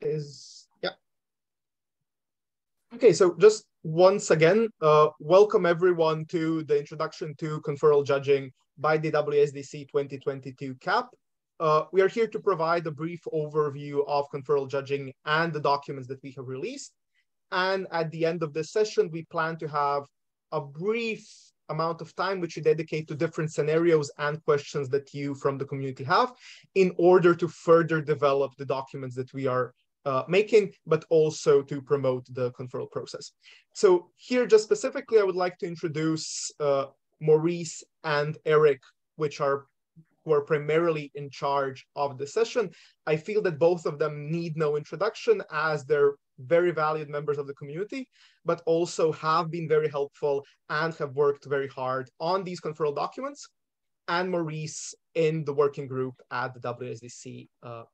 is, yeah. Okay, so just once again, uh, welcome everyone to the introduction to conferral judging by the WSDC 2022 CAP. Uh, we are here to provide a brief overview of conferral judging and the documents that we have released. And at the end of this session, we plan to have a brief amount of time which we dedicate to different scenarios and questions that you from the community have in order to further develop the documents that we are uh, making, but also to promote the conferral process. So here, just specifically, I would like to introduce uh, Maurice and Eric, which are who are primarily in charge of the session. I feel that both of them need no introduction as they're very valued members of the community, but also have been very helpful and have worked very hard on these conferral documents. And Maurice in the working group at the WSDC uh,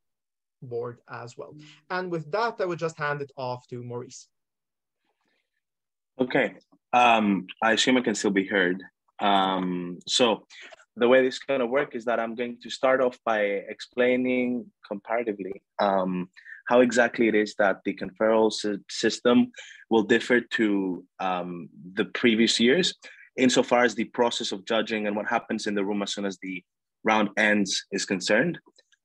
board as well. And with that, I would just hand it off to Maurice. Okay, um, I assume I can still be heard. Um, so the way this is going to work is that I'm going to start off by explaining comparatively um, how exactly it is that the conferral system will differ to um, the previous years insofar as the process of judging and what happens in the room as soon as the round ends is concerned.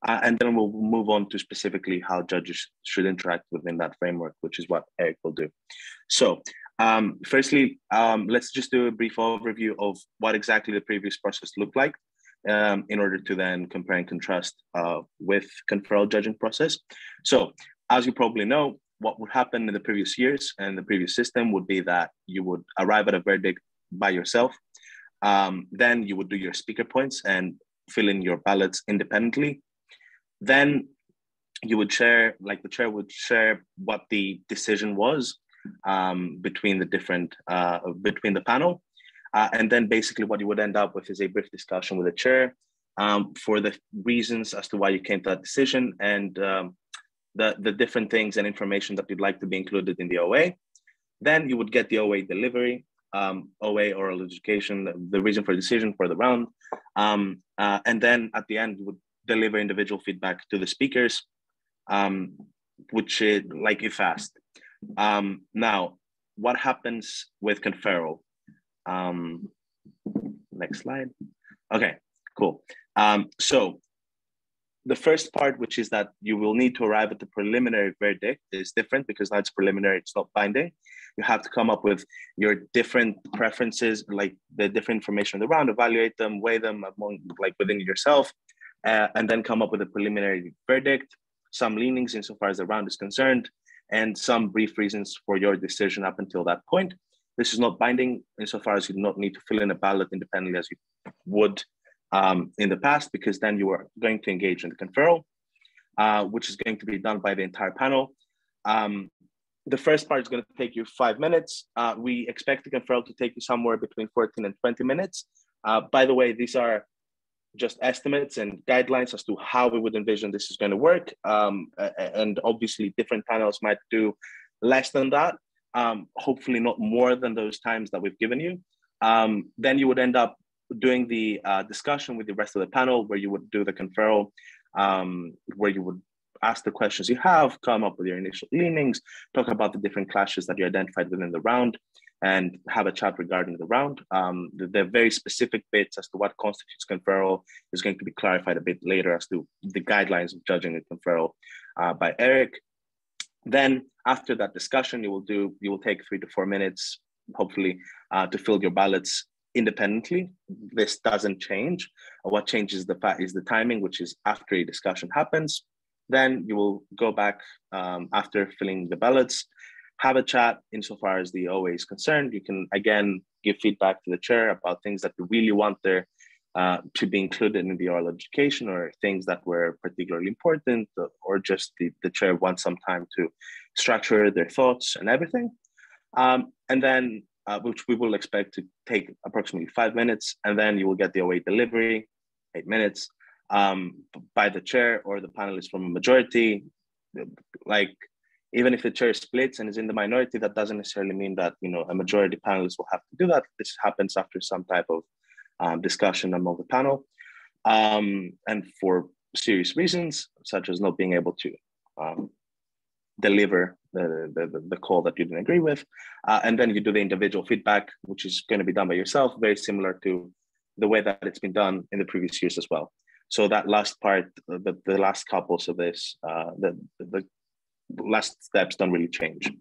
Uh, and then we'll move on to specifically how judges should interact within that framework, which is what Eric will do. So um, firstly, um, let's just do a brief overview of what exactly the previous process looked like um, in order to then compare and contrast uh, with conferral judging process. So as you probably know, what would happen in the previous years and the previous system would be that you would arrive at a verdict by yourself. Um, then you would do your speaker points and fill in your ballots independently. Then you would share, like the chair would share what the decision was um, between the different uh, between the panel, uh, and then basically what you would end up with is a brief discussion with the chair um, for the reasons as to why you came to that decision and um, the the different things and information that you'd like to be included in the OA. Then you would get the OA delivery, um, OA oral adjudication, the, the, reason for decision for the round, um, uh, and then at the end you would deliver individual feedback to the speakers, um, which is like if asked. Um, now, what happens with conferral? Um, next slide. Okay, cool. Um, so the first part, which is that you will need to arrive at the preliminary verdict, is different because it's preliminary, it's not binding. You have to come up with your different preferences, like the different information around, evaluate them, weigh them among, like within yourself, uh, and then come up with a preliminary verdict, some leanings insofar as the round is concerned, and some brief reasons for your decision up until that point. This is not binding insofar as you do not need to fill in a ballot independently as you would um, in the past, because then you are going to engage in the conferral, uh, which is going to be done by the entire panel. Um, the first part is going to take you five minutes. Uh, we expect the conferral to take you somewhere between 14 and 20 minutes. Uh, by the way, these are just estimates and guidelines as to how we would envision this is going to work. Um, and obviously, different panels might do less than that, um, hopefully, not more than those times that we've given you. Um, then you would end up doing the uh, discussion with the rest of the panel where you would do the conferral, um, where you would ask the questions you have, come up with your initial leanings, talk about the different clashes that you identified within the round, and have a chat regarding the round. Um, the, the, very specific bits as to what constitutes conferral is going to be clarified a bit later as to the guidelines of judging a conferral uh, by Eric. Then after that discussion, you will do you will take three to four minutes, hopefully, uh, to fill your ballots independently. This doesn't change. What changes the fact is the timing, which is after a discussion happens. Then you will go back um, after filling the ballots have a chat insofar as the OA is concerned. You can again give feedback to the chair about things that you really want there uh, to be included in the oral adjudication or things that were particularly important or just the, the chair wants some time to structure their thoughts and everything. Um, and then, uh, which we will expect to take approximately five minutes, and then you will get the OA delivery, eight minutes, um, by the chair or the panelists from a majority. Like even if the chair splits and is in the minority, that doesn't necessarily mean that you know a majority panelist will have to do that. This happens after some type of um, discussion among the panel, um, and for serious reasons such as not being able to um, deliver the, the, the call that you didn't agree with. Uh, and then you do the individual feedback, which is going to be done by yourself, very similar to the way that it's been done in the previous years as well. So that last part, the, the last couples of this, uh, the, the last steps don't really change.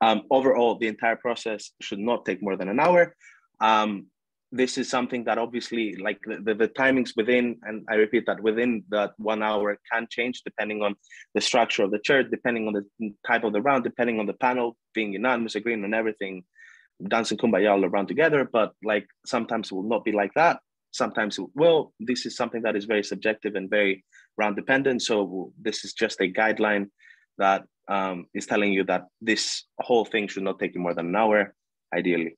Um, overall, the entire process should not take more than an hour. Um, this is something that obviously like the, the, the, timings within and i repeat that within that one hour can change depending on the structure of the church depending on the type of the round depending on the panel being unanimous agreeing on everything dancing kumbaya all around together but like sometimes it will not be like that sometimes well this is something that is very subjective and very round dependent. So this is just a guideline that um, is telling you that this whole thing should not take you more than an hour ideally.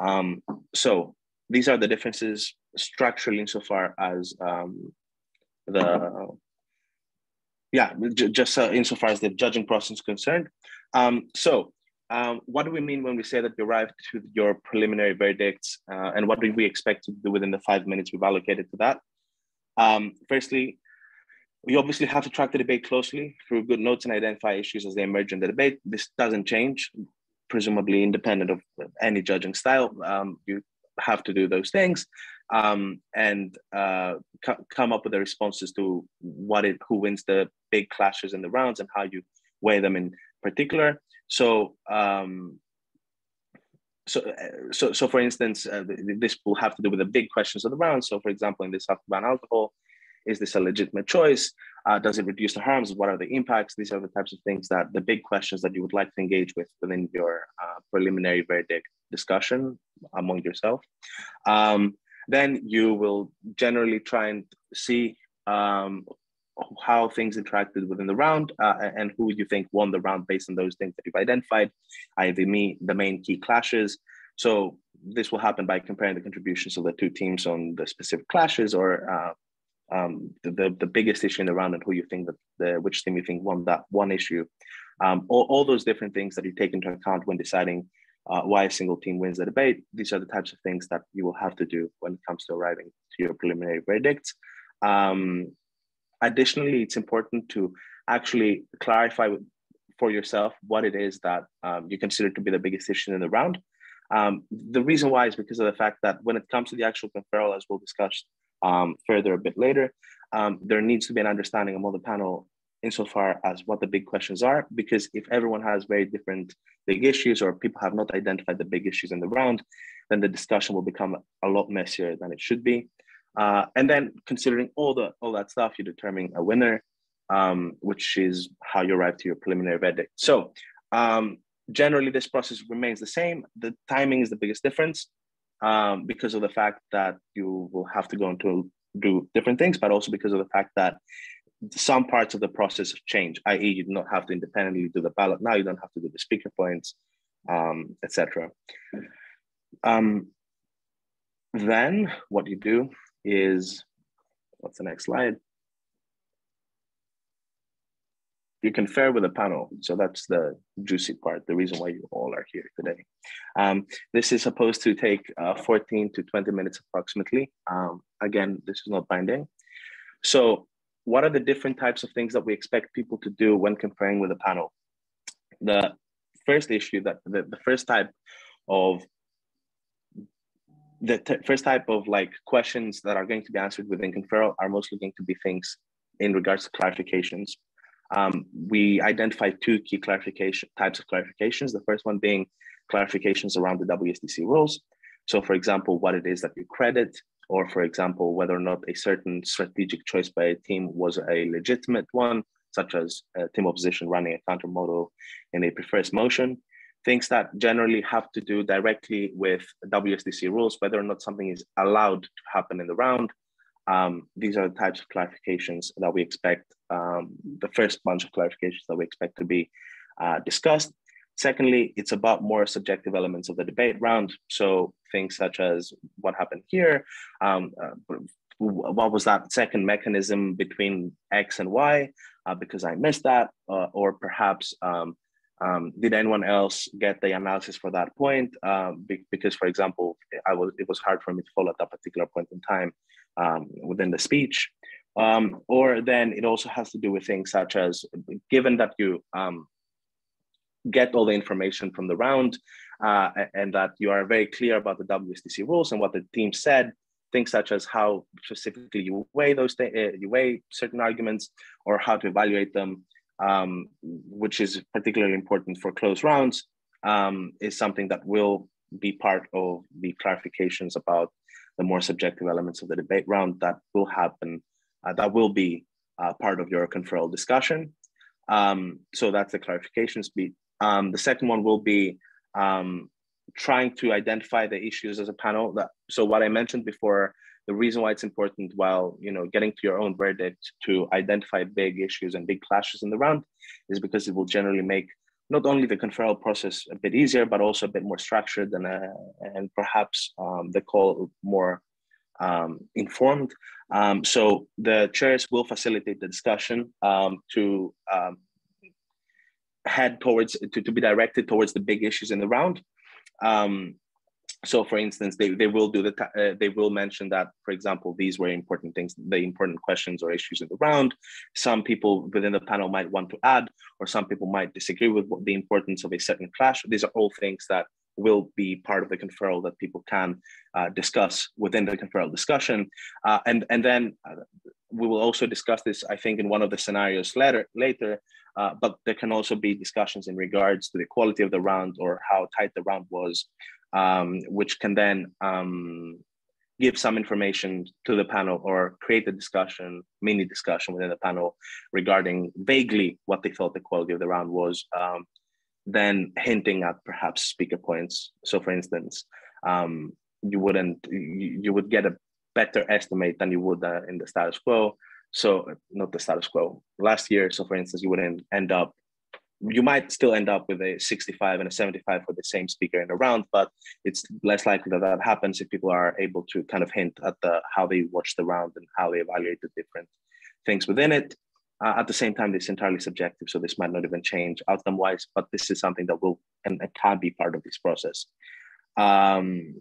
Um, so these are the differences structurally insofar as um, the yeah just uh, insofar as the judging process is concerned. Um, so um, what do we mean when we say that you arrived to your preliminary verdicts uh, and what do we expect to do within the five minutes we've allocated to that? Um, firstly we obviously have to track the debate closely through good notes and identify issues as they emerge in the debate. This doesn't change presumably independent of any judging style. Um, you have to do those things um, and uh, c- come up with the responses to what it who wins the big clashes in the rounds and how you weigh them in particular so um, so, uh, so, so for instance, uh, this will have to do with the big questions of the round. So, for example, in this have to ban alcohol, is this a legitimate choice? Uh, does it reduce the harms? What are the impacts? These are the types of things that the big questions that you would like to engage with within your uh, preliminary verdict discussion among yourself. Um, then you will generally try and see um, how things interacted within the round uh, and who you think won the round based on those things that you've identified, i.e. me, the main key clashes. So this will happen by comparing the contributions of the two teams on the specific clashes or uh, um, the, the biggest issue in the round and who you think that the which team you think won that one issue. Um, all, all those different things that you take into account when deciding uh, why a single team wins the debate. These are the types of things that you will have to do when it comes to arriving to your preliminary verdicts. Um, additionally, it's important to actually clarify for yourself what it is that um, you consider to be the biggest issue in the round. Um, the reason why is because of the fact that when it comes to the actual conferral, as we'll discuss um, further a bit later, um, there needs to be an understanding among the panel insofar as what the big questions are, because if everyone has very different big issues or people have not identified the big issues in the round, then the discussion will become a lot messier than it should be. Uh, and then considering all the all that stuff, you determine a winner, um, which is how you arrive to your preliminary verdict. So um, generally, this process remains the same. The timing is the biggest difference um, because of the fact that you will have to go into do different things, but also because of the fact that some parts of the process have changed, i.e., you do not have to independently do the ballot now. You don't have to do the speaker points, um, etc. Um, then what you do is, what's the next slide? You confer with the panel. So that's the juicy part, the reason why you all are here today. Um, this is supposed to take uh, 14 to 20 minutes approximately. Um, again, this is not binding. So what are the different types of things that we expect people to do when conferring with a panel? The first issue that the, the first type of the first type of like questions that are going to be answered within conferral are mostly going to be things in regards to clarifications. Um, we identify two key clarification types of clarifications. The first one being clarifications around the WSDC rules. So, for example, what it is that you credit, or for example, whether or not a certain strategic choice by a team was a legitimate one, such as a team opposition running a counter model in a prefers motion. Things that generally have to do directly with WSDC rules, whether or not something is allowed to happen in the round. Um, these are the types of clarifications that we expect, um, the first bunch of clarifications that we expect to be uh, discussed. Secondly, it's about more subjective elements of the debate round. So things such as what happened here, um, uh, what was that second mechanism between X and Y, uh, because I missed that, uh, or perhaps um, did anyone else get the analysis for that point? Be, because, for example, I was it was hard for me to follow at that particular point in time um, within the speech. Um, or then it also has to do with things such as, given that you um, get all the information from the round uh, and that you are very clear about the WSDC rules and what the team said, things such as how specifically you weigh those th- uh, you weigh certain arguments or how to evaluate them, um, which is particularly important for close rounds, um, is something that will be part of the clarifications about the more subjective elements of the debate round that will happen, uh, that will be uh, part of your conferral discussion. Um, so that's the clarifications beat. Um, the second one will be um, trying to identify the issues as a panel. That, so what I mentioned before, the reason why it's important while you know getting to your own verdict to identify big issues and big clashes in the round is because it will generally make not only the conferral process a bit easier, but also a bit more structured and, uh, and perhaps um, the call more um, informed. Um, so the chairs will facilitate the discussion um, to um, head towards, to, to be directed towards the big issues in the round. Um, so for instance they, they will do the uh, they will mention that for example these were important things the important questions or issues in the round. Some people within the panel might want to add or some people might disagree with the importance of a certain clash. These are all things that will be part of the conferral that people can uh, discuss within the conferral discussion. Uh, and and then uh, we will also discuss this i think in one of the scenarios later later uh, but there can also be discussions in regards to the quality of the round or how tight the round was um, which can then um, give some information to the panel or create a discussion, mini discussion within the panel regarding vaguely what they thought the quality of the round was, um, then hinting at perhaps speaker points. So, for instance, um, you wouldn't you, you, would get a better estimate than you would uh, in the status quo. So, not the status quo last year. So, for instance, you wouldn't end up you might still end up with a 65 and a 75 for the same speaker in a round, but it's less likely that that happens if people are able to kind of hint at the how they watch the round and how they evaluate the different things within it. Uh, at the same time, it's entirely subjective, so this might not even change outcome-wise, but this is something that will and, can be part of this process. Um,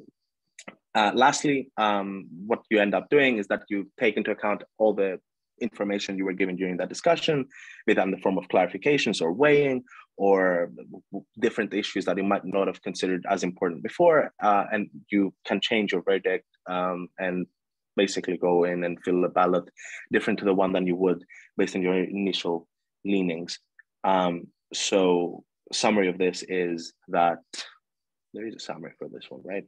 uh, lastly, um, what you end up doing is that you take into account all the information you were given during that discussion, be that in the form of clarifications or weighing or different issues that you might not have considered as important before. Uh, and you can change your verdict um, and basically go in and fill a ballot different to the one than you would based on your initial leanings. Um, so summary of this is that there is a summary for this one, right?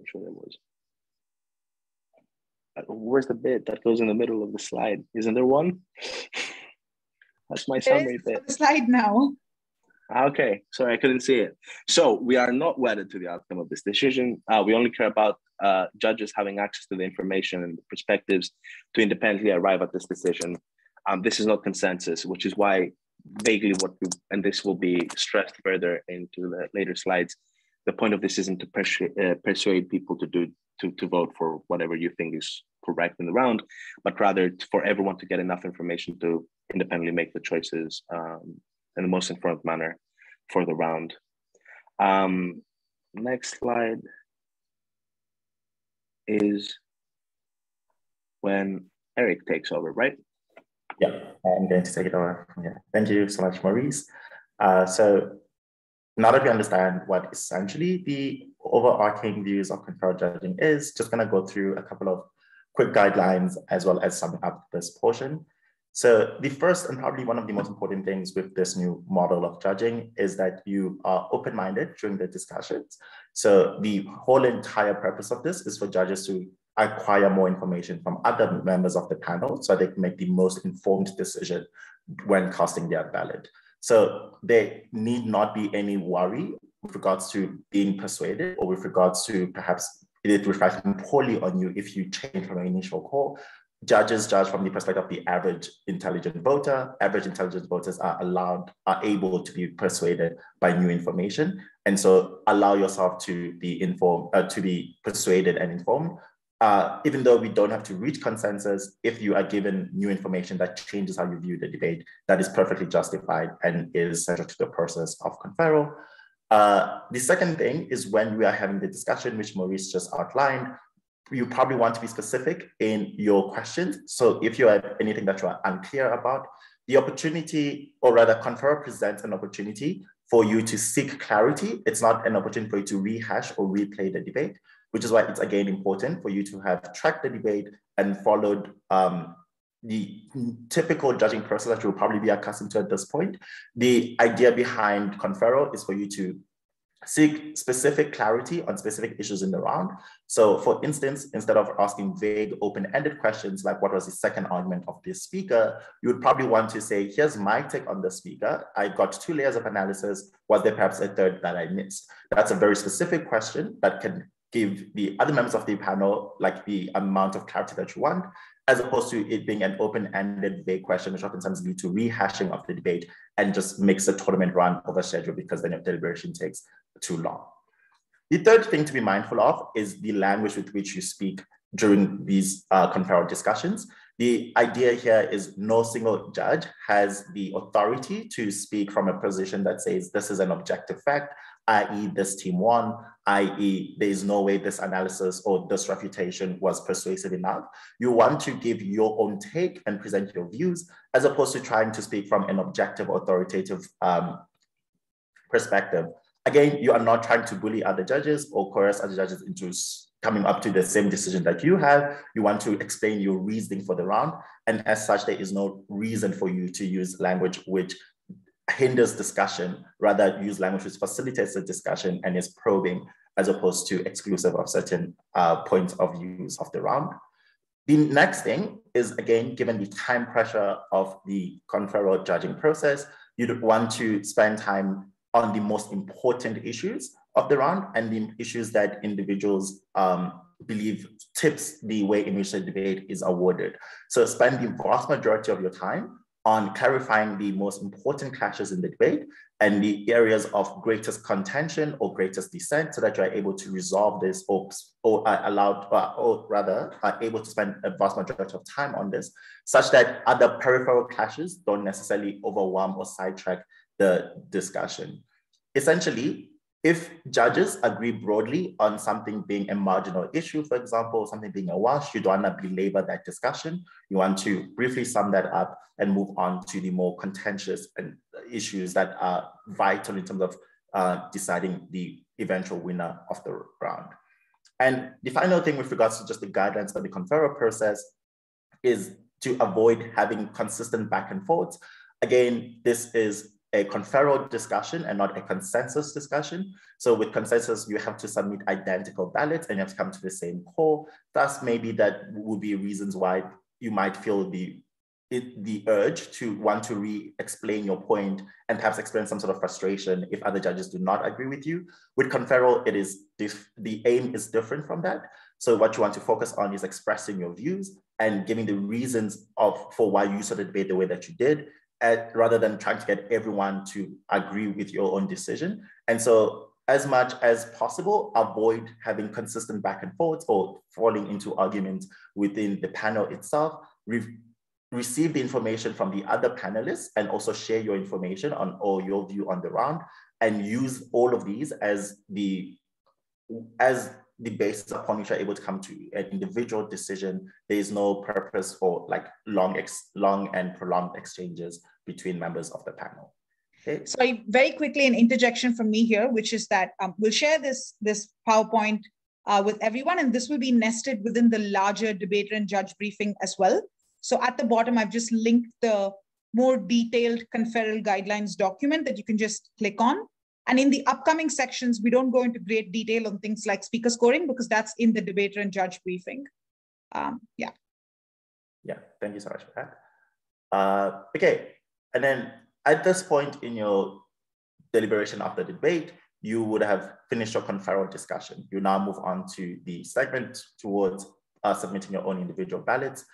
I'm sure there was where's the bit that goes in the middle of the slide? Isn't there one? That's my summary bit. slide now. Okay, sorry, I couldn't see it. So we are not wedded to the outcome of this decision. Uh, we only care about uh, judges having access to the information and the perspectives to independently arrive at this decision. Um, this is not consensus, which is why vaguely what we, and this will be stressed further into the later slides. The point of this isn't to persu- uh, persuade people to do to, to vote for whatever you think is correct in the round, but rather for everyone to get enough information to independently make the choices um, in the most informed manner for the round. Um, next slide is when Eric takes over, right? Yeah, I'm going to take it over. Yeah, thank you so much, Maurice. Uh, so now that we understand what essentially the overarching views of conferral judging is, just going to go through a couple of quick guidelines as well as summing up this portion. So the first and probably one of the most important things with this new model of judging is that you are open-minded during the discussions. So the whole entire purpose of this is for judges to acquire more information from other members of the panel so they can make the most informed decision when casting their ballot. So there need not be any worry with regards to being persuaded or with regards to perhaps it reflecting poorly on you if you change from your initial call. Judges judge from the perspective of the average intelligent voter. Average intelligent voters are allowed, are able to be persuaded by new information. And so allow yourself to be informed, uh, to be persuaded and informed uh, even though we don't have to reach consensus, if you are given new information that changes how you view the debate, that is perfectly justified and is central to the process of conferral. Uh, the second thing is when we are having the discussion, which Maurice just outlined, you probably want to be specific in your questions. So if you have anything that you are unclear about, the opportunity, or rather conferral presents an opportunity for you to seek clarity. It's not an opportunity for you to rehash or replay the debate, which is why it's again important for you to have tracked the debate and followed um, the typical judging process that you'll probably be accustomed to at this point. The idea behind conferral is for you to seek specific clarity on specific issues in the round. So for instance, instead of asking vague open-ended questions like what was the second argument of this speaker, you would probably want to say, here's my take on the speaker. I got two layers of analysis. Was there perhaps a third that I missed? That's a very specific question that can give the other members of the panel like the amount of clarity that you want as opposed to it being an open-ended vague question, which oftentimes lead to rehashing of the debate and just makes the tournament run over schedule because then your deliberation takes too long. The third thing to be mindful of is the language with which you speak during these uh, conferral discussions. The idea here is no single judge has the authority to speak from a position that says this is an objective fact i.e. this team won, i.e. there is no way this analysis or this refutation was persuasive enough. You want to give your own take and present your views as opposed to trying to speak from an objective authoritative um, perspective. Again, you are not trying to bully other judges or coerce other judges into coming up to the same decision that you have. You want to explain your reasoning for the round. And as such, there is no reason for you to use language which hinders discussion, rather use language which facilitates the discussion and is probing as opposed to exclusive of certain uh, points of views of the round. The next thing is, again, given the time pressure of the conferral judging process, you'd want to spend time on the most important issues of the round and the issues that individuals um, believe tips the way in which the debate is awarded. So spend the vast majority of your time on clarifying the most important clashes in the debate and the areas of greatest contention or greatest dissent so that you are able to resolve this or, or are allowed, uh, or rather are able to spend a vast majority of time on this such that other peripheral clashes don't necessarily overwhelm or sidetrack the discussion. Essentially, if judges agree broadly on something being a marginal issue, for example, something being a wash, you don't want to belabor that discussion. You want to briefly sum that up and move on to the more contentious and issues that are vital in terms of uh, deciding the eventual winner of the round. And the final thing with regards to just the guidelines for the conferral process is to avoid having consistent back and forth. Again, this is a conferral discussion and not a consensus discussion. So with consensus, you have to submit identical ballots and you have to come to the same call. Thus, maybe that would be reasons why you might feel the it, the urge to want to re-explain your point and perhaps experience some sort of frustration if other judges do not agree with you. With conferral, it is the aim is different from that. So what you want to focus on is expressing your views and giving the reasons of for why you sort of debate the way that you did, at, rather than trying to get everyone to agree with your own decision. And so as much as possible, avoid having consistent back and forth or falling into arguments within the panel itself. Re receive the information from the other panelists and also share your information on or your view on the round and use all of these as the as the basis upon which you're able to come to an individual decision. There is no purpose for like long, ex long and prolonged exchanges between members of the panel. Okay. So very quickly, an interjection from me here, which is that um, we'll share this, this PowerPoint uh, with everyone, and this will be nested within the larger debater and judge briefing as well. So at the bottom, I've just linked the more detailed conferral guidelines document that you can just click on. And in the upcoming sections, we don't go into great detail on things like speaker scoring because that's in the debater and judge briefing. Um, yeah. Yeah, thank you so much for that. Uh, okay, and then at this point in your deliberation after the debate, you would have finished your conferral discussion. You now move on to the segment towards uh, submitting your own individual ballots.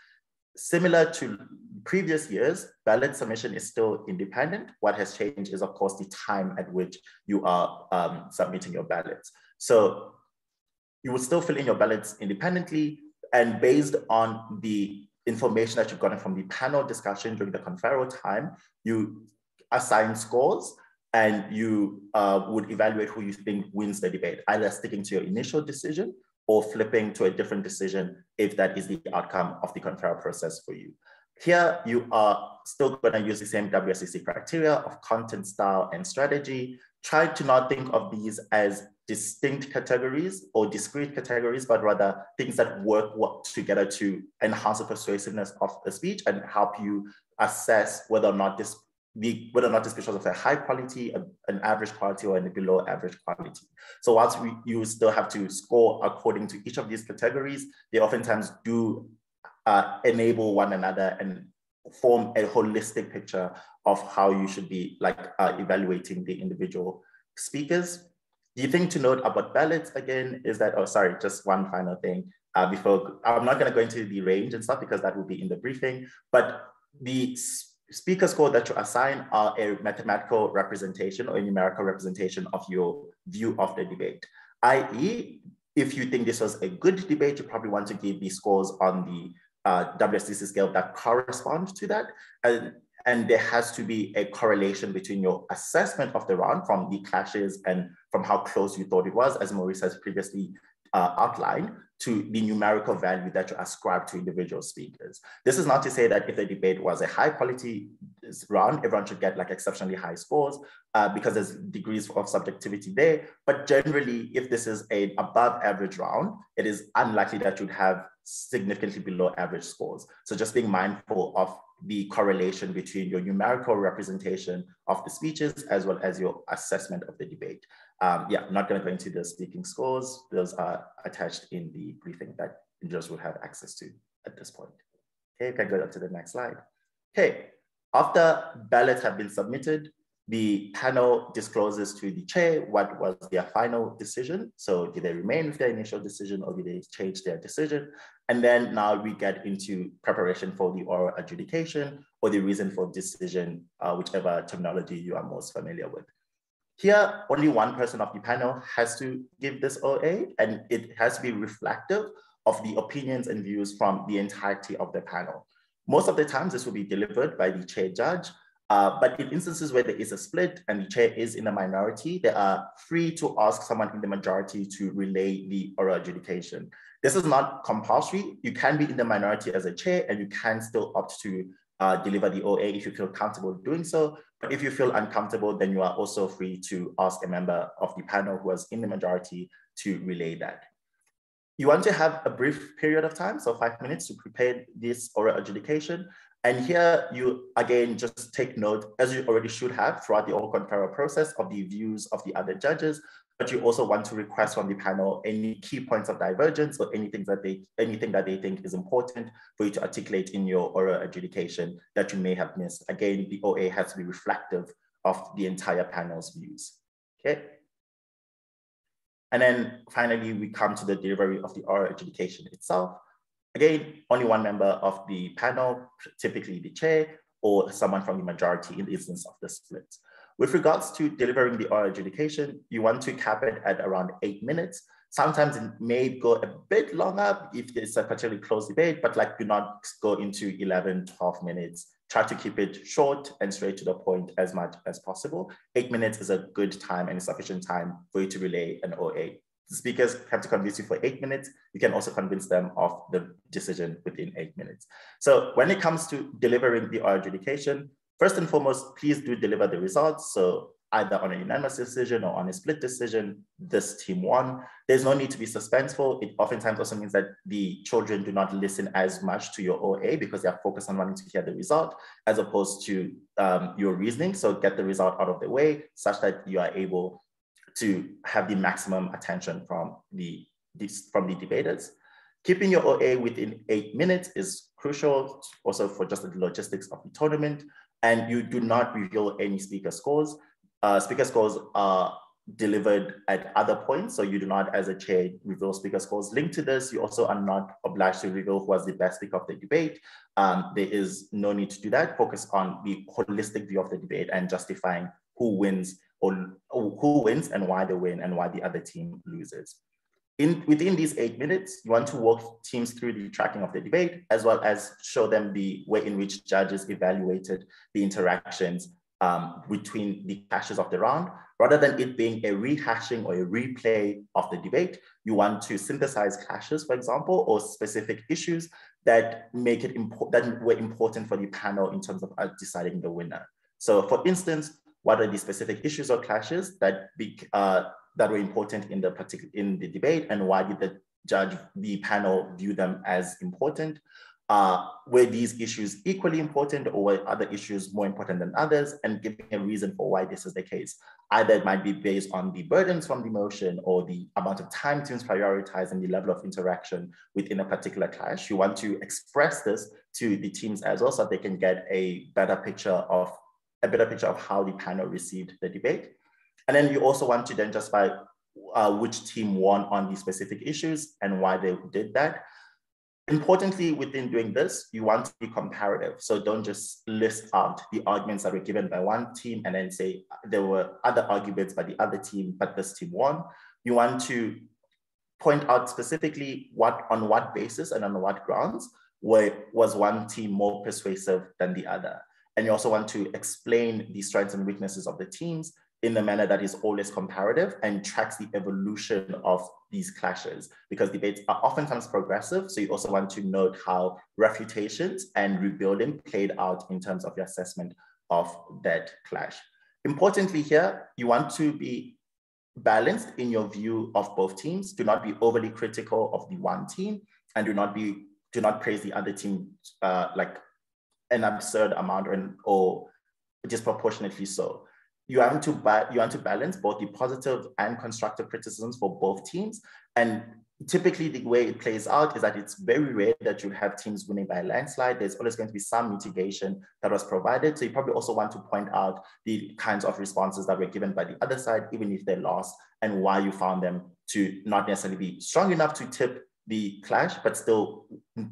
Similar to previous years, ballot submission is still independent. What has changed is, of course, the time at which you are um, submitting your ballots. So you will still fill in your ballots independently and based on the information that you've gotten from the panel discussion during the conferral time, you assign scores and you uh, would evaluate who you think wins the debate, either sticking to your initial decision or flipping to a different decision if that is the outcome of the conferral process for you. Here, you are still going to use the same WSDC criteria of content, style, and strategy. Try to not think of these as distinct categories or discrete categories, but rather things that work together to enhance the persuasiveness of a speech and help you assess whether or not this be whether or not speech was of a high quality, a, an average quality, or a below average quality. So whilst we, you still have to score according to each of these categories, they oftentimes do uh, enable one another and form a holistic picture of how you should be like uh, evaluating the individual speakers. The thing to note about ballots again is that, oh, sorry, just one final thing uh, before, I'm not gonna go into the range and stuff because that will be in the briefing, but the speaker score that you assign are a mathematical representation or a numerical representation of your view of the debate, i.e., if you think this was a good debate, you probably want to give the scores on the uh, WSDC scale that correspond to that. And, and there has to be a correlation between your assessment of the round from the clashes and from how close you thought it was, as Maurice has previously uh, outlined, to the numerical value that you ascribe to individual speakers. This is not to say that if the debate was a high quality round, everyone should get like exceptionally high scores uh, because there's degrees of subjectivity there. But generally, if this is an above average round, it is unlikely that you'd have significantly below average scores. So just being mindful of the correlation between your numerical representation of the speeches as well as your assessment of the debate. Um, yeah, I'm not going to go into the speaking scores. Those are attached in the briefing that individuals will have access to at this point. Okay, can go up to the next slide. Okay, after ballots have been submitted, the panel discloses to the chair what was their final decision. So did they remain with their initial decision or did they change their decision? And then now we get into preparation for the oral adjudication or the reason for decision, uh, whichever terminology you are most familiar with. Here, only one person of the panel has to give this OA and it has to be reflective of the opinions and views from the entirety of the panel. Most of the times this will be delivered by the chair judge, uh, but in instances where there is a split and the chair is in a minority, they are free to ask someone in the majority to relay the oral adjudication. This is not compulsory. You can be in the minority as a chair and you can still opt to uh, deliver the OA if you feel comfortable doing so. But if you feel uncomfortable, then you are also free to ask a member of the panel who was in the majority to relay that. You want to have a brief period of time, so five minutes to prepare this oral adjudication. And here you again just take note, as you already should have throughout the oral conferral process of the views of the other judges, but you also want to request from the panel any key points of divergence or anything that they anything that they think is important for you to articulate in your oral adjudication that you may have missed. Again, the OA has to be reflective of the entire panel's views. Okay. And then finally, we come to the delivery of the oral adjudication itself. Again, only one member of the panel, typically the chair, or someone from the majority in the instance of the split. With regards to delivering the oral adjudication, you want to cap it at around eight minutes. Sometimes it may go a bit longer if it's a particularly close debate, but like do not go into 11, 12 minutes. Try to keep it short and straight to the point as much as possible. Eight minutes is a good time and sufficient time for you to relay an OA. The speakers have to convince you for eight minutes. You can also convince them of the decision within eight minutes. So when it comes to delivering the oral adjudication, First and foremost, please do deliver the results. So either on a unanimous decision or on a split decision, this team won. There's no need to be suspenseful. It oftentimes also means that the children do not listen as much to your OA because they are focused on wanting to hear the result as opposed to um, your reasoning. So get the result out of the way such that you are able to have the maximum attention from the, from the debaters. Keeping your OA within eight minutes is crucial also for just the logistics of the tournament and you do not reveal any speaker scores. Uh, speaker scores are delivered at other points. So you do not, as a chair, reveal speaker scores. Linked to this, you also are not obliged to reveal who was the best speaker of the debate. Um, there is no need to do that. Focus on the holistic view of the debate and justifying who wins or who wins and why they win and why the other team loses. In, within these eight minutes, you want to walk teams through the tracking of the debate, as well as show them the way in which judges evaluated the interactions um, between the clashes of the round, rather than it being a rehashing or a replay of the debate, you want to synthesize clashes, for example, or specific issues that make it important that were important for the panel in terms of uh, deciding the winner. So, for instance, what are the specific issues or clashes that be, uh, that were important in the particular in the debate, and why did the judge, the panel, view them as important? uh, were these issues equally important or were other issues more important than others and giving a reason for why this is the case. Either it might be based on the burdens from the motion or the amount of time teams prioritize and the level of interaction within a particular clash. You want to express this to the teams as well so they can get a better picture of a better picture of how the panel received the debate. And then you also want to then justify uh, which team won on these specific issues and why they did that. Importantly, within doing this, you want to be comparative. So don't just list out the arguments that were given by one team and then say there were other arguments by the other team, but this team won. You want to point out specifically what on what basis and on what grounds were, was one team more persuasive than the other. And you also want to explain the strengths and weaknesses of the teams in a manner that is always comparative and tracks the evolution of these clashes because debates are oftentimes progressive. So you also want to note how refutations and rebuilding played out in terms of your assessment of that clash. Importantly here, you want to be balanced in your view of both teams. Do not be overly critical of the one team and do not be do not praise the other team uh, like an absurd amount or, or disproportionately so you have to you want to balance both the positive and constructive criticisms for both teams. And typically the way it plays out is that it's very rare that you have teams winning by a landslide. There's always going to be some mitigation that was provided. So you probably also want to point out the kinds of responses that were given by the other side, even if they lost, and why you found them to not necessarily be strong enough to tip the clash, but still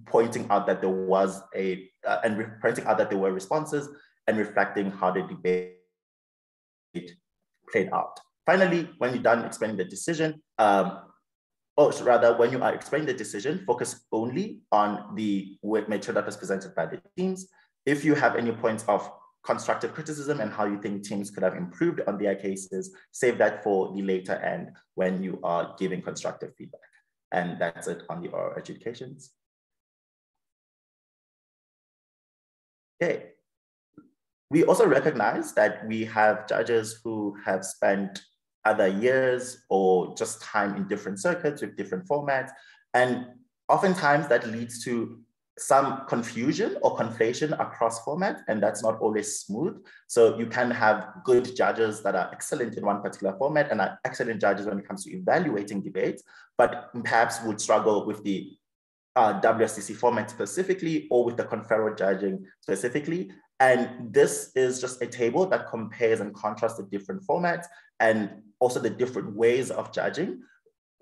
pointing out that there was a, uh, and pointing out that there were responses and reflecting how the debate played out. Finally, when you're done explaining the decision, um, or rather when you are explaining the decision, focus only on the work material that was presented by the teams. If you have any points of constructive criticism and how you think teams could have improved on their cases, save that for the later end when you are giving constructive feedback. And that's it on the oral adjudications. Okay, we also recognize that we have judges who have spent other years or just time in different circuits with different formats. And oftentimes that leads to some confusion or conflation across formats, and that's not always smooth. So you can have good judges that are excellent in one particular format and are excellent judges when it comes to evaluating debates, but perhaps would struggle with the uh, WSDC format specifically or with the conferral judging specifically. And this is just a table that compares and contrasts the different formats and also the different ways of judging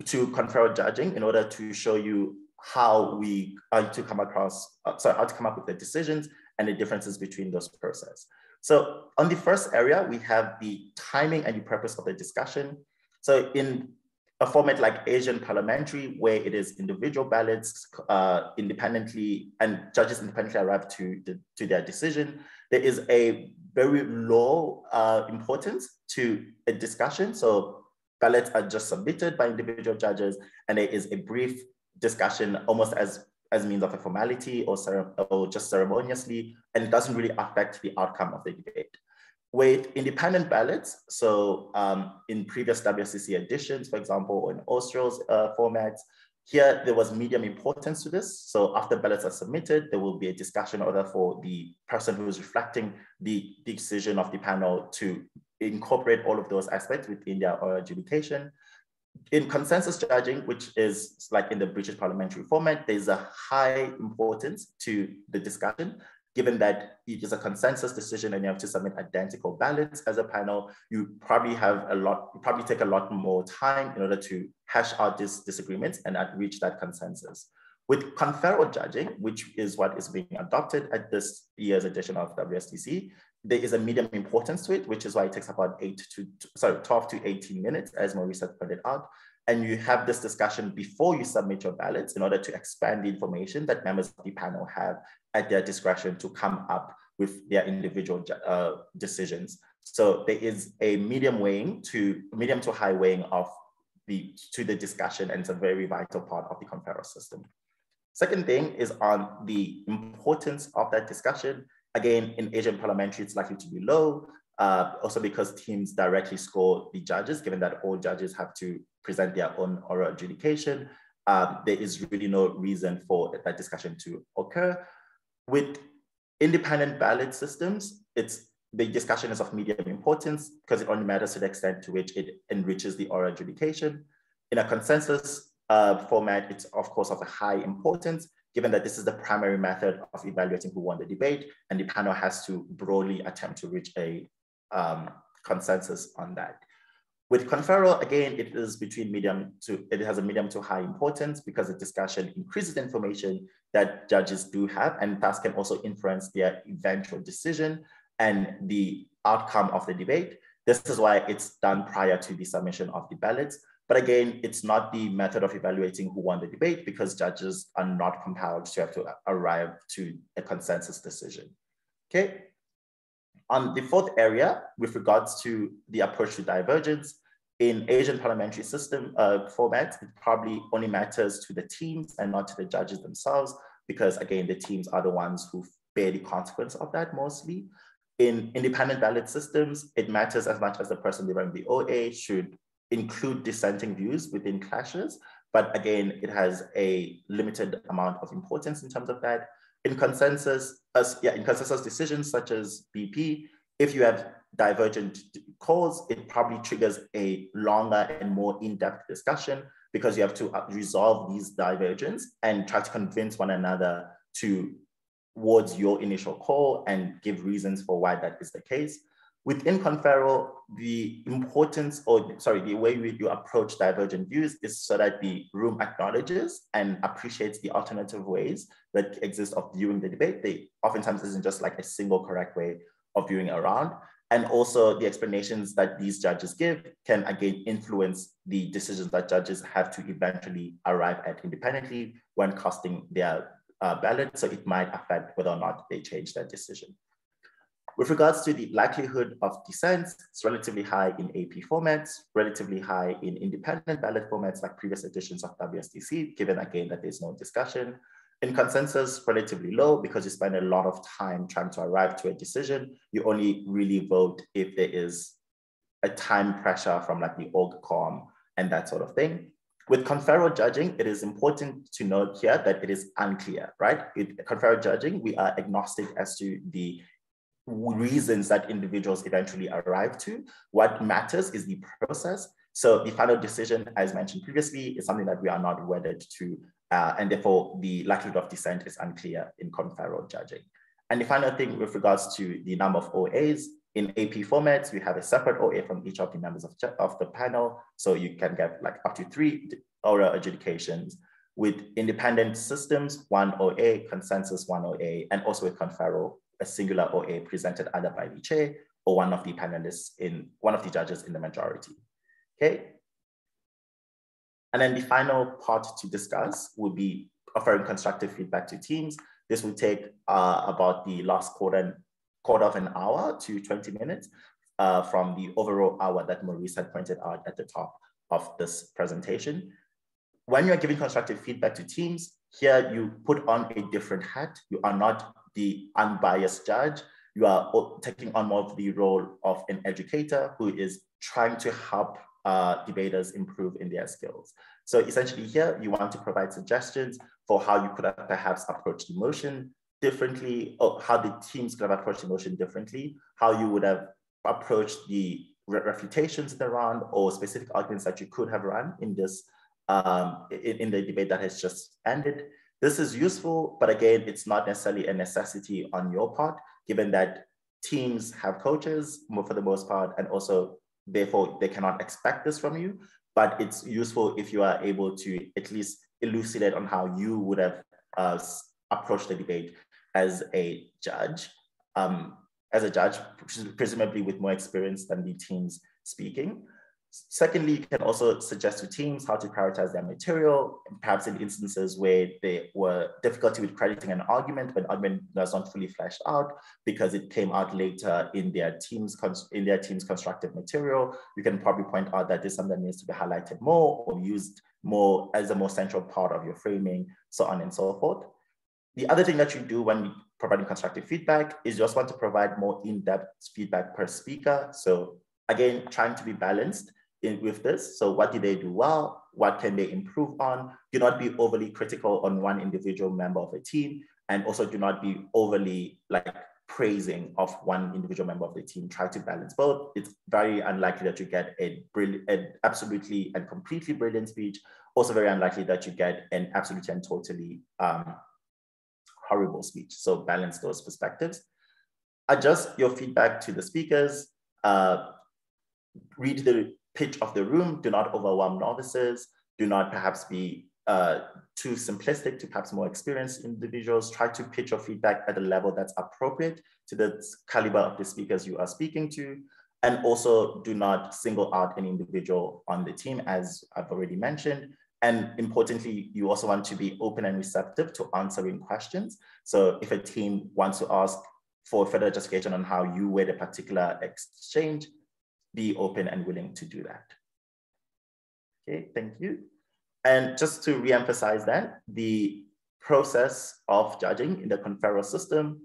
to conferral judging in order to show you how we are to come across, uh, sorry, how to come up with the decisions and the differences between those processes. So on the first area, we have the timing and the purpose of the discussion. So in a format like Asian parliamentary, where it is individual ballots uh, independently and judges independently arrive to, the, to their decision, there is a very low uh, importance to a discussion. So ballots are just submitted by individual judges, and there is a brief discussion almost as as means of a formality or, or just ceremoniously, and it doesn't really affect the outcome of the debate. With independent ballots, so um, in previous WSDC editions, for example, or in Austral's uh, formats, here there was medium importance to this. So after ballots are submitted, there will be a discussion order for the person who is reflecting the decision of the panel to incorporate all of those aspects within their adjudication. In consensus judging, which is like in the British parliamentary format, there's a high importance to the discussion given that it is a consensus decision and you have to submit identical ballots as a panel, you probably have a lot, you probably take a lot more time in order to hash out these disagreements and reach that consensus. With conferral judging, which is what is being adopted at this year's edition of WSDC, there is a medium importance to it, which is why it takes about eight to, sorry, 12 to 18 minutes, as Maurice had pointed out. And you have this discussion before you submit your ballots in order to expand the information that members of the panel have at their discretion to come up with their individual uh, decisions. So there is a medium weighing to medium to high weighing of the to the discussion, and it's a very vital part of the conferral system. Second thing is on the importance of that discussion. Again, in Asian parliamentary, it's likely to be low, uh, also because teams directly score the judges, given that all judges have to present their own oral adjudication. Um, there is really no reason for that discussion to occur. With independent ballot systems, it's the discussion is of medium importance because it only matters to the extent to which it enriches the oral adjudication. In a consensus uh, format, it's of course of a high importance, given that this is the primary method of evaluating who won the debate, and the panel has to broadly attempt to reach a um, consensus on that. With conferral, again, it is between medium to, it has a medium to high importance because the discussion increases information that judges do have and thus can also influence their eventual decision and the outcome of the debate. This is why it's done prior to the submission of the ballots. But again, it's not the method of evaluating who won the debate because judges are not compelled to have to arrive to a consensus decision. Okay. On the fourth area, with regards to the approach to divergence, in Asian parliamentary system uh, format, it probably only matters to the teams and not to the judges themselves, because again, the teams are the ones who bear the consequence of that mostly. In independent ballot systems, it matters as much as the person delivering the OA should include dissenting views within clashes, but again, it has a limited amount of importance in terms of that. In consensus, as yeah, in consensus decisions such as BP, if you have divergent calls, it probably triggers a longer and more in-depth discussion because you have to uh, resolve these divergences and try to convince one another to towards your initial call and give reasons for why that is the case. Within conferral, the importance, or sorry, the way we, you approach divergent views is so that the room acknowledges and appreciates the alternative ways that exist of viewing the debate. They oftentimes isn't just like a single correct way of viewing around. And also the explanations that these judges give can again influence the decisions that judges have to eventually arrive at independently when casting their uh, ballot. So it might affect whether or not they change their decision. With regards to the likelihood of dissent, it's relatively high in AP formats, relatively high in independent ballot formats like previous editions of WSDC, given again that there's no discussion. In consensus, relatively low because you spend a lot of time trying to arrive to a decision. You only really vote if there is a time pressure from like the OGCOM and that sort of thing. With conferral judging, it is important to note here that it is unclear, right? With conferral judging, we are agnostic as to the reasons that individuals eventually arrive to. What matters is the process. So the final decision, as mentioned previously, is something that we are not wedded to, uh, and therefore the likelihood of dissent is unclear in conferral judging. And the final thing with regards to the number of OAs, in AP formats, we have a separate OA from each of the members of, of the panel. So you can get like up to three oral adjudications with independent systems, one OA, consensus, one OA, and also with conferral, a singular OA presented either by the chair or one of the panelists in one of the judges in the majority. Okay. And then the final part to discuss would be offering constructive feedback to teams. This will take uh, about the last quarter, quarter of an hour to 20 minutes uh, from the overall hour that Maurice had pointed out at the top of this presentation. When you're giving constructive feedback to teams, here you put on a different hat. You are not the unbiased judge. You are taking on more of the role of an educator who is trying to help uh, debaters improve in their skills. So essentially here, you want to provide suggestions for how you could have perhaps approached the motion differently, or how the teams could have approached the motion differently, how you would have approached the refutations in the round or specific arguments that you could have run in this um, in, in the debate that has just ended. This is useful, but again, it's not necessarily a necessity on your part, given that teams have coaches for the most part, and also therefore they cannot expect this from you. But it's useful if you are able to at least elucidate on how you would have uh, approached the debate as a judge, um, as a judge, presumably with more experience than the teams speaking. Secondly, you can also suggest to teams how to prioritize their material, perhaps in instances where there were difficulty with crediting an argument, but argument was not fully fleshed out because it came out later in their team's in their team's constructive material. You can probably point out that this something needs to be highlighted more or used more as a more central part of your framing, so on and so forth. The other thing that you do when providing constructive feedback is just want to provide more in-depth feedback per speaker. So again, trying to be balanced in, with this. So what did they do well? What can they improve on? Do not be overly critical on one individual member of a team. And also do not be overly like praising of one individual member of the team. Try to balance both. It's very unlikely that you get a brilliant, an absolutely and completely brilliant speech. Also very unlikely that you get an absolutely and totally um, horrible speech. So balance those perspectives. Adjust your feedback to the speakers. Uh, read the pitch of the room. Do not overwhelm novices. Do not perhaps be uh, too simplistic to perhaps more experienced individuals. Try to pitch your feedback at a level that's appropriate to the caliber of the speakers you are speaking to. And also do not single out any individual on the team, as I've already mentioned. And importantly, you also want to be open and receptive to answering questions. So if a team wants to ask for further justification on how you weighed a particular exchange, be open and willing to do that. Okay, thank you. And just to reemphasize that, the process of judging in the conferral system,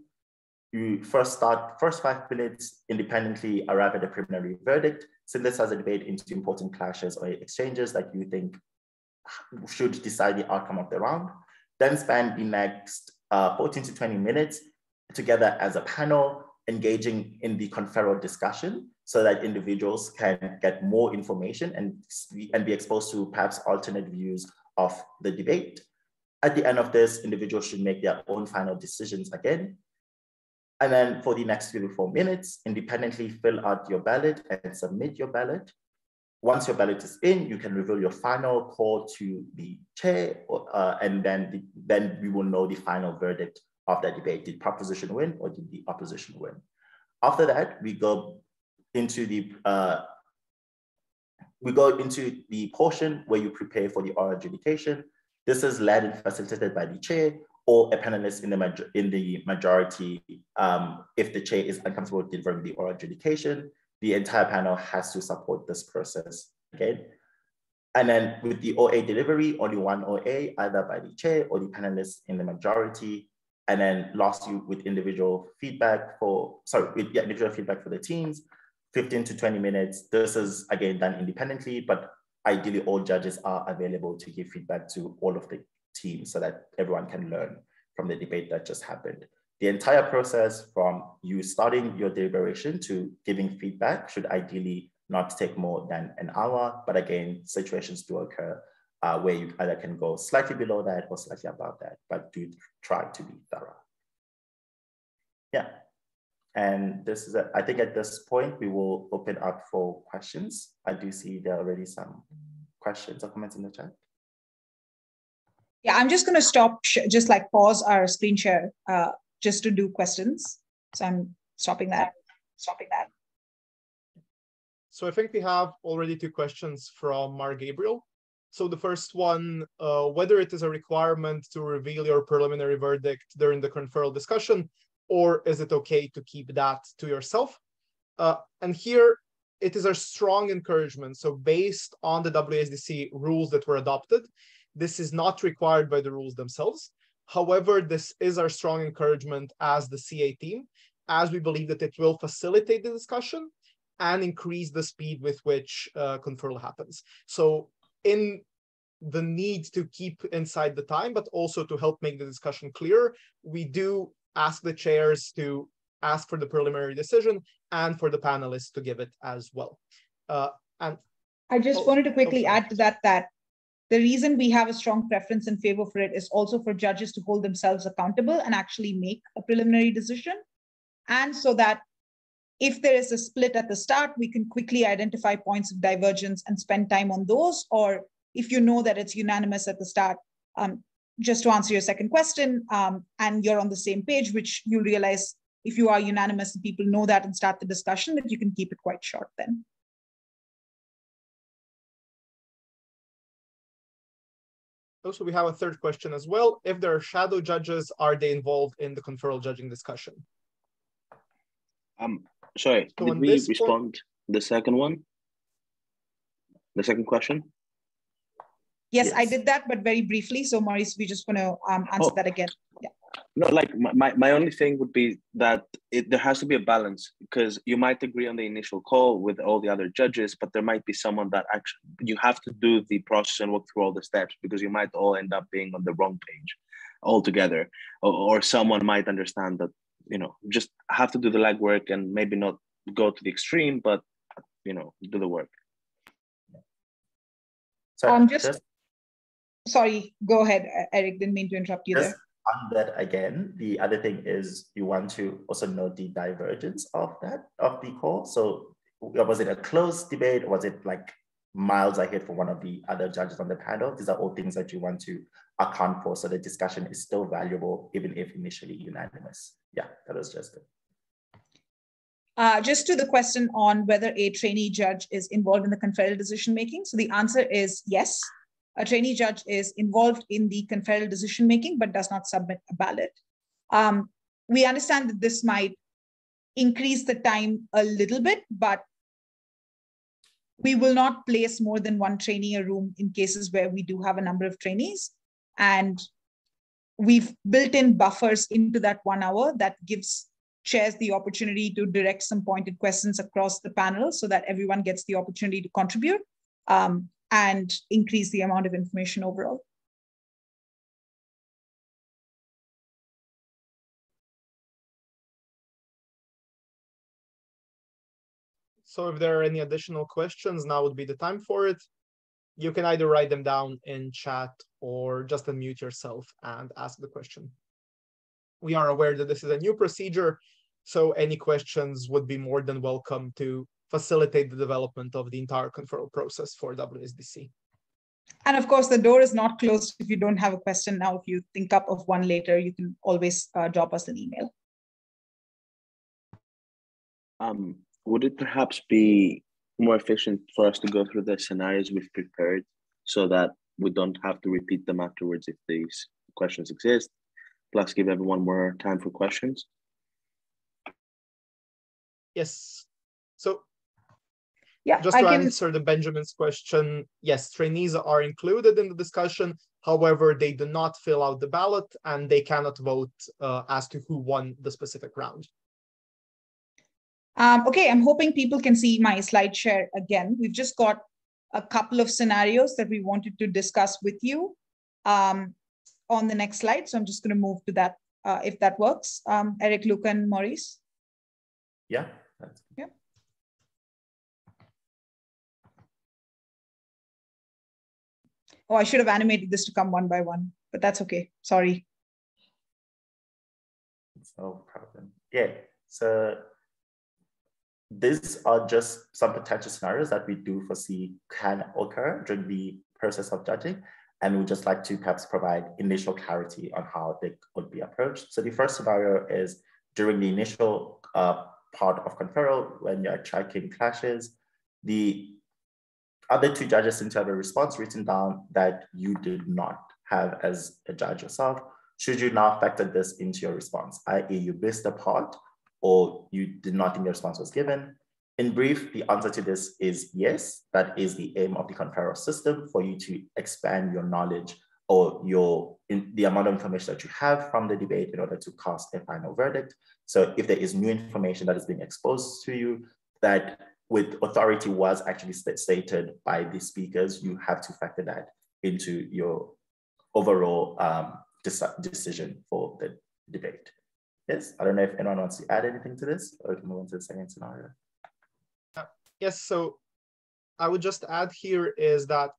you first start, first five minutes independently arrive at a preliminary verdict, synthesize a debate into important clashes or exchanges that you think should decide the outcome of the round, then spend the next uh, 14 to 20 minutes together as a panel engaging in the conferral discussion so that individuals can get more information and, and be exposed to perhaps alternate views of the debate. At the end of this, individuals should make their own final decisions again. And then for the next three to four minutes, independently fill out your ballot and submit your ballot. Once your ballot is in, you can reveal your final call to the chair, uh, and then, the, then we will know the final verdict of that debate. Did proposition win or did the opposition win? After that, we go into the uh, we go into the portion where you prepare for the oral adjudication. This is led and facilitated by the chair or a panelist in the, in the majority um, if the chair is uncomfortable delivering the oral adjudication the entire panel has to support this process, okay? And then with the OA delivery, only one OA, either by the chair or the panelists in the majority. And then lastly, with individual feedback for, sorry, with yeah, individual feedback for the teams, 15 to 20 minutes. This is again done independently, but ideally all judges are available to give feedback to all of the teams so that everyone can learn from the debate that just happened. The entire process from you starting your deliberation to giving feedback should ideally not take more than an hour. But again, situations do occur uh, where you either can go slightly below that or slightly above that, but do try to be thorough. Yeah. And this is, a, I think at this point, we will open up for questions. I do see there are already some questions or comments in the chat. Yeah, I'm just going to stop, just like pause our screen share uh, just to do questions. So I'm stopping that, stopping that. So I think we have already two questions from Mark Gabriel. So the first one, uh, whether it is a requirement to reveal your preliminary verdict during the conferral discussion, or is it okay to keep that to yourself? Uh, and here it is a strong encouragement. So based on the WSDC rules that were adopted, this is not required by the rules themselves. However, this is our strong encouragement as the CA team, as we believe that it will facilitate the discussion and increase the speed with which uh, conferral happens. So in the need to keep inside the time, but also to help make the discussion clear, we do ask the chairs to ask for the preliminary decision and for the panelists to give it as well. Uh, and I just oh, wanted to quickly okay. add to that that the reason we have a strong preference in favor for it is also for judges to hold themselves accountable and actually make a preliminary decision. And so that if there is a split at the start, we can quickly identify points of divergence and spend time on those. Or if you know that it's unanimous at the start, um, just to answer your second question, um, and you're on the same page, which you realize if you are unanimous and people know that and start the discussion, that you can keep it quite short then. Oh, also, we have a third question as well. If there are shadow judges, are they involved in the conferral judging discussion? Um, sorry, so did we respond point, the second one? The second question? Yes, yes, I did that, but very briefly. So Maurice, we just want to um, answer oh. that again. Yeah. No, like my, my only thing would be that it, there has to be a balance because you might agree on the initial call with all the other judges, but there might be someone that actually you have to do the process and walk through all the steps because you might all end up being on the wrong page altogether, or, or someone might understand that you know just have to do the legwork and maybe not go to the extreme, but you know do the work. So um, just, just sorry, go ahead, Eric. Didn't mean to interrupt you just, there on that again, the other thing is you want to also know the divergence of that, of the call. So was it a close debate? Was it like miles ahead for one of the other judges on the panel? These are all things that you want to account for so the discussion is still valuable, even if initially unanimous. Yeah, that was just it. Uh, just to the question on whether a trainee judge is involved in the conferral decision making. So the answer is yes a trainee judge is involved in the conferral decision making but does not submit a ballot. Um, we understand that this might increase the time a little bit, but we will not place more than one trainee a room in cases where we do have a number of trainees. And we've built in buffers into that one hour that gives chairs the opportunity to direct some pointed questions across the panel so that everyone gets the opportunity to contribute. Um, and increase the amount of information overall. So if there are any additional questions, now would be the time for it. You can either write them down in chat or just unmute yourself and ask the question. We are aware that this is a new procedure, so any questions would be more than welcome to facilitate the development of the entire conferral process for WSDC. And of course, the door is not closed if you don't have a question now. If you think up of one later, you can always uh, drop us an email. Um, would it perhaps be more efficient for us to go through the scenarios we've prepared so that we don't have to repeat them afterwards if these questions exist, plus give everyone more time for questions? Yes. So yeah, just to can... answer the Benjamin's question, yes, trainees are included in the discussion. However, they do not fill out the ballot and they cannot vote uh, as to who won the specific round. Um, okay, I'm hoping people can see my slide share again. We've just got a couple of scenarios that we wanted to discuss with you um, on the next slide. So I'm just going to move to that uh, if that works. Um, Eric, Luca, and Maurice. Yeah. Yeah. Oh, I should have animated this to come one by one, but that's okay. Sorry. No problem. Yeah. So these are just some potential scenarios that we do foresee can occur during the process of judging. And we just like to perhaps provide initial clarity on how they would be approached. So the first scenario is during the initial uh, part of conferral, when you're tracking clashes, the other two judges seem to have a response written down that you did not have as a judge yourself. Should you now factor this into your response, i.e. you missed a part or you did not think the response was given? In brief, the answer to this is yes. That is the aim of the conferral system for you to expand your knowledge or your in, the amount of information that you have from the debate in order to cast a final verdict. So if there is new information that is being exposed to you that with authority was actually st stated by the speakers, you have to factor that into your overall um, decision for the debate. Yes, I don't know if anyone wants to add anything to this or can move on to the second scenario. Uh, yes, so I would just add here is that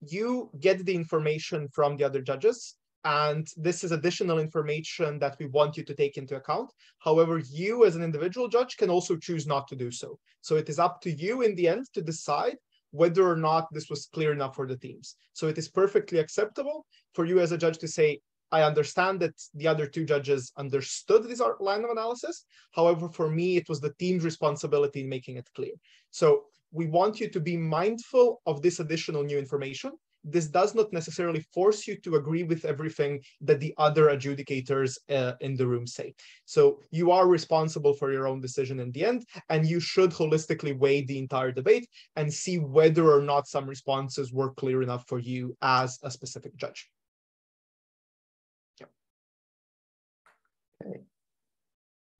you get the information from the other judges and this is additional information that we want you to take into account. However, you as an individual judge can also choose not to do so. So it is up to you in the end to decide whether or not this was clear enough for the teams. So it is perfectly acceptable for you as a judge to say, I understand that the other two judges understood this line of analysis. However, for me, it was the team's responsibility in making it clear. So we want you to be mindful of this additional new information this does not necessarily force you to agree with everything that the other adjudicators uh, in the room say. So you are responsible for your own decision in the end, and you should holistically weigh the entire debate and see whether or not some responses were clear enough for you as a specific judge. Okay.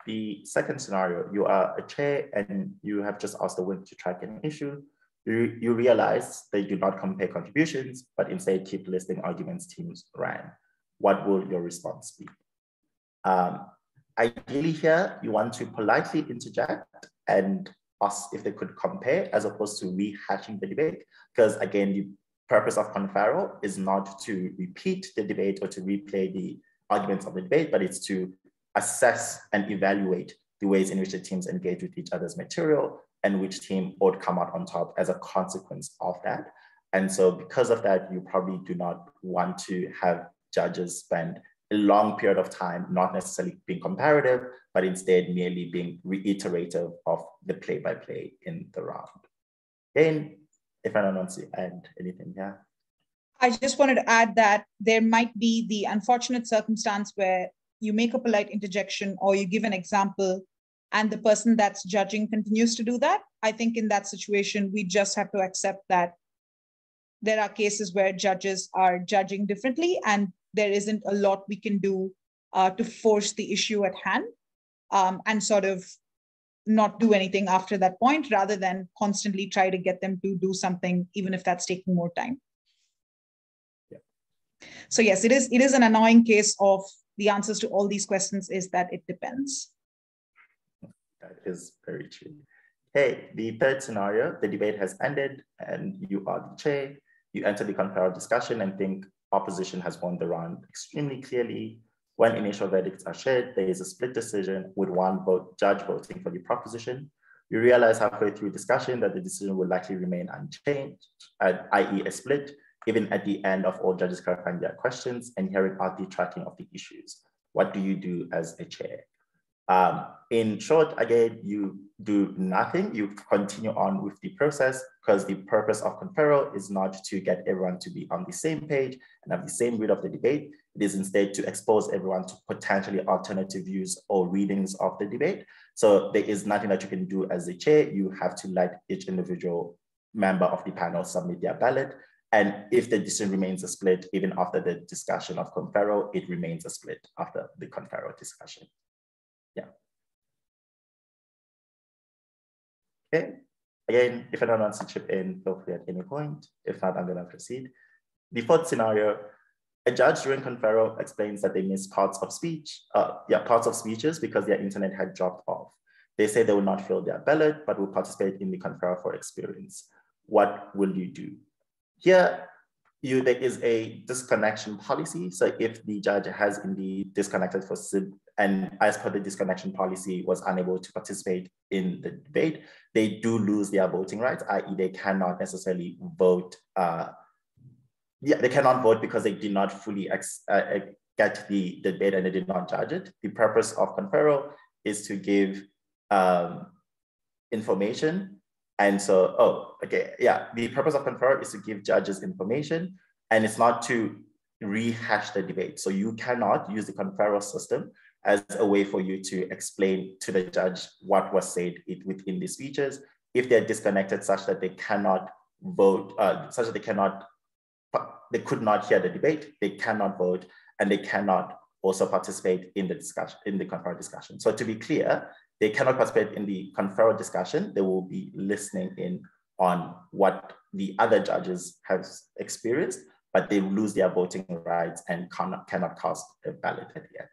The second scenario, you are a chair and you have just asked the witness to track an issue. You, you realize they do not compare contributions, but instead keep listing arguments teams ran. What will your response be? Um, ideally here, you want to politely interject and ask if they could compare as opposed to rehashing the debate. Because again, the purpose of conferral is not to repeat the debate or to replay the arguments of the debate, but it's to assess and evaluate the ways in which the teams engage with each other's material and which team would come out on top as a consequence of that. And so because of that, you probably do not want to have judges spend a long period of time, not necessarily being comparative, but instead merely being reiterative of the play-by-play in the round. Again, if I don't want to add anything, yeah. I just wanted to add that there might be the unfortunate circumstance where you make a polite interjection or you give an example and the person that's judging continues to do that. I think in that situation, we just have to accept that there are cases where judges are judging differently and there isn't a lot we can do uh, to force the issue at hand um, and sort of not do anything after that point rather than constantly try to get them to do something even if that's taking more time so yes, it is, it is an annoying case of the answers to all these questions is that it depends. That is very true. Hey, the third scenario, the debate has ended and you are the chair. You enter the conferral discussion and think opposition has won the round extremely clearly. When initial verdicts are shared, there is a split decision with one vote judge voting for the proposition. You realize halfway through discussion that the decision will likely remain unchanged, i.e. a split, even at the end of all judges clarifying their questions and hearing out the tracking of the issues. What do you do as a chair? Um, in short, again, you do nothing. You continue on with the process because the purpose of conferral is not to get everyone to be on the same page and have the same read of the debate. It is instead to expose everyone to potentially alternative views or readings of the debate. So there is nothing that you can do as a chair. You have to let each individual member of the panel submit their ballot. And if the decision remains a split, even after the discussion of conferral, it remains a split after the conferral discussion. Yeah. Okay. Again, if anyone wants to chip in, feel free at any point. If not, I'm going to proceed. The fourth scenario, a judge during conferral explains that they missed parts of speech, uh, yeah, parts of speeches because their internet had dropped off. They say they will not fill their ballot, but will participate in the conferral for experience. What will you do? Here, you, there is a disconnection policy. So if the judge has indeed disconnected for and as per the disconnection policy was unable to participate in the debate, they do lose their voting rights, i.e. they cannot necessarily vote. Uh, yeah, they cannot vote because they did not fully uh, get the debate and they did not judge it. The purpose of conferral is to give um, information and so, oh, okay, yeah. The purpose of conferral is to give judges information and it's not to rehash the debate. So you cannot use the conferral system as a way for you to explain to the judge what was said within the speeches. If they're disconnected such that they cannot vote, uh, such that they cannot, they could not hear the debate, they cannot vote, and they cannot also participate in the discussion, in the conferral discussion. So to be clear, they cannot participate in the conferral discussion. They will be listening in on what the other judges have experienced, but they lose their voting rights and cannot, cannot cast a ballot at the end.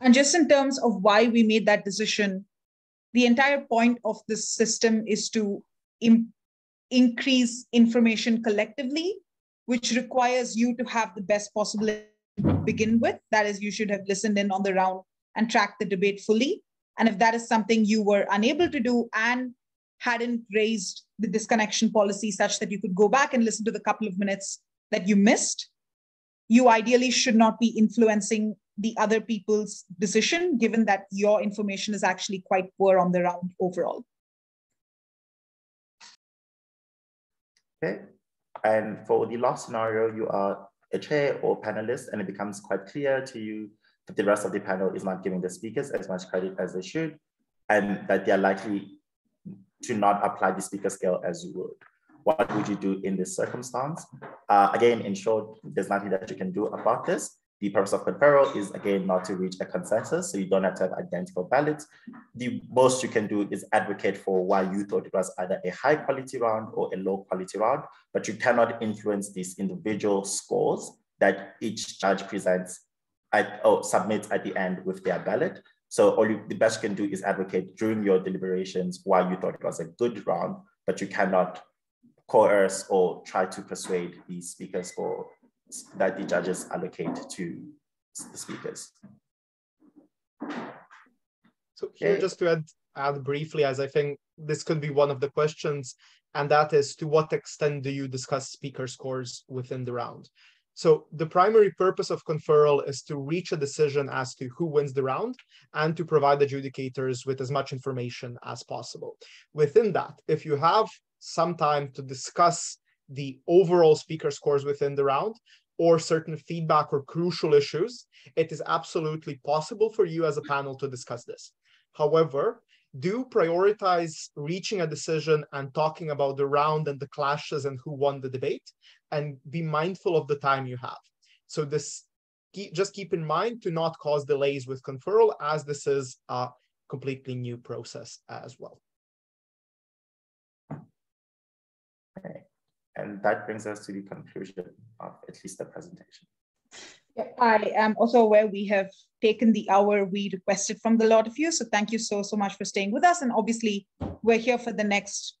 And just in terms of why we made that decision, the entire point of this system is to increase information collectively, which requires you to have the best possible begin with. That is, you should have listened in on the round and tracked the debate fully. And if that is something you were unable to do and hadn't raised the disconnection policy such that you could go back and listen to the couple of minutes that you missed, you ideally should not be influencing the other people's decision, given that your information is actually quite poor on the round overall. Okay. and for the last scenario, you are a chair or panelist, and it becomes quite clear to you the rest of the panel is not giving the speakers as much credit as they should, and that they're likely to not apply the speaker scale as you would. What would you do in this circumstance? Uh, again, in short, there's nothing that you can do about this. The purpose of conferral is again not to reach a consensus, so you don't have to have identical ballots. The most you can do is advocate for why you thought it was either a high quality round or a low quality round, but you cannot influence these individual scores that each judge presents at, or submits at the end with their ballot. So all you, the best you can do is advocate during your deliberations why you thought it was a good round, but you cannot coerce or try to persuade the speakers or that the judges allocate to the speakers. So here, just to add, add briefly, as I think this could be one of the questions, and that is to what extent do you discuss speaker scores within the round? So the primary purpose of conferral is to reach a decision as to who wins the round and to provide adjudicators with as much information as possible. Within that, if you have some time to discuss the overall speaker scores within the round or certain feedback or crucial issues, it is absolutely possible for you as a panel to discuss this. However, do prioritize reaching a decision and talking about the round and the clashes and who won the debate and be mindful of the time you have. So this just keep in mind to not cause delays with conferral as this is a completely new process as well. Okay. And that brings us to the conclusion of at least the presentation. I am also aware we have taken the hour we requested from the lot of you. So thank you so, so much for staying with us. And obviously, we're here for the next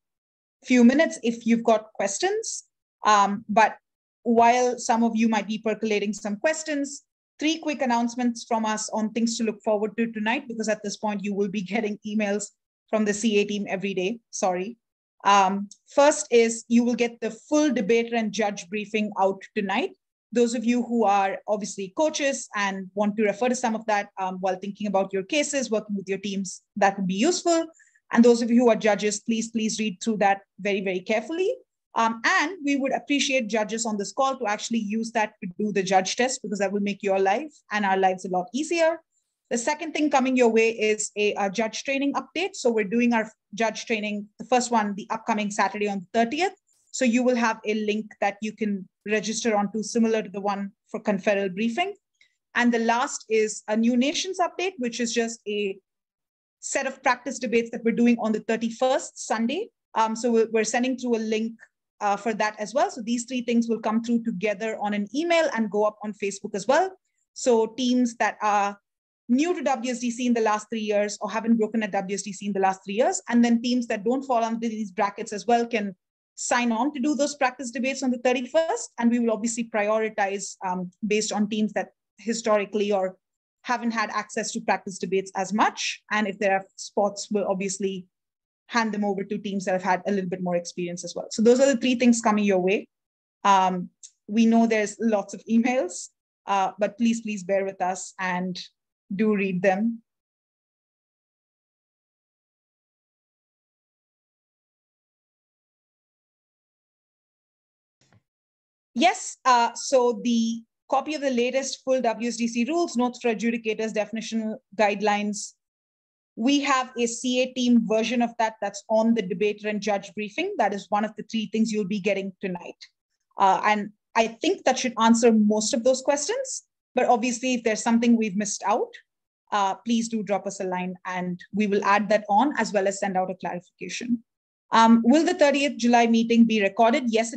few minutes if you've got questions. Um, but while some of you might be percolating some questions, three quick announcements from us on things to look forward to tonight, because at this point you will be getting emails from the CA team every day. Sorry. Um, first is you will get the full debater and judge briefing out tonight. Those of you who are obviously coaches and want to refer to some of that um, while thinking about your cases, working with your teams, that would be useful. And those of you who are judges, please, please read through that very, very carefully. Um, and we would appreciate judges on this call to actually use that to do the judge test because that will make your life and our lives a lot easier. The second thing coming your way is a, a, judge training update. So we're doing our judge training, the first one, the upcoming Saturday on the 30th. So you will have a link that you can register onto similar to the one for conferral briefing. And the last is a new nations update, which is just a set of practice debates that we're doing on the 31st Sunday. Um, so we're sending through a link uh, for that as well. So these three things will come through together on an email and go up on Facebook as well. So teams that are new to WSDC in the last three years or haven't broken at WSDC in the last three years, and then teams that don't fall under these brackets as well can sign on to do those practice debates on the 31st. And we will obviously prioritize um, based on teams that historically or haven't had access to practice debates as much. And if there are spots, we'll obviously hand them over to teams that have had a little bit more experience as well. So those are the three things coming your way. Um, we know there's lots of emails, uh, but please, please bear with us and do read them. Yes, uh, so the copy of the latest full WSDC rules, notes for adjudicators, definitional guidelines, we have a CA team version of that that's on the debater and judge briefing. That is one of the three things you'll be getting tonight. Uh, and I think that should answer most of those questions. But obviously, if there's something we've missed out, uh, please do drop us a line and we will add that on as well as send out a clarification. Um, will the 30th July meeting be recorded? Yes, it